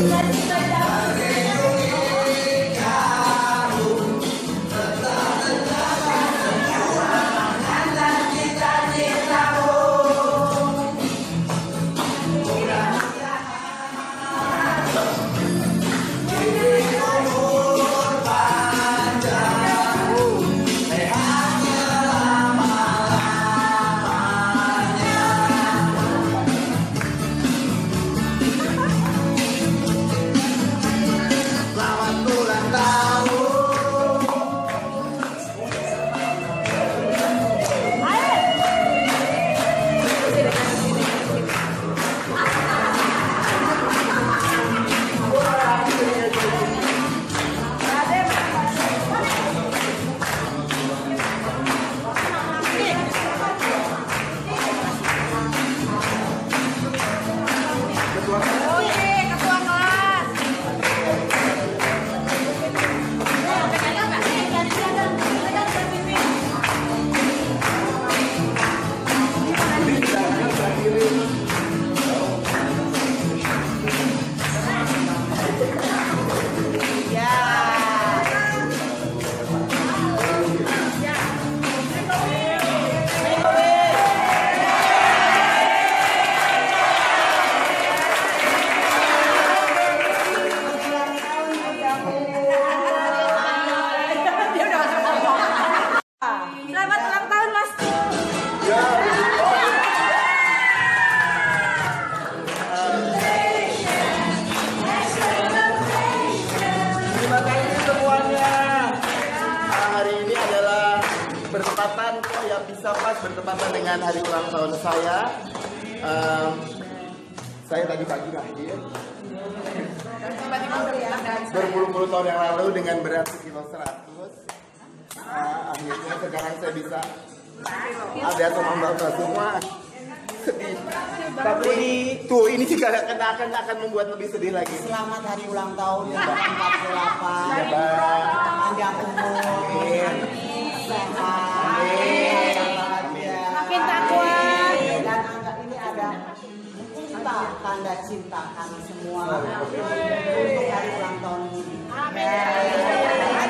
Let's go. Nah, bertepatan ya, bisa pas bertepatan dengan hari ulang tahun saya. Um, saya tadi pagi lahir. Berpuluh-puluh tahun yang lalu dengan berat sekilo 100. uh, akhirnya sekarang saya bisa ada sama bapak semua sedih. Tapi tuh ini juga akan akan akan membuat lebih sedih lagi. Selamat hari ulang tahun yang ke-48. Ya, Bang. Panjang umur, Amin. sehat. Makin takwa. Dan angga ini ada cinta, tanda cinta kami semua untuk hari ulang tahun ini. Amin.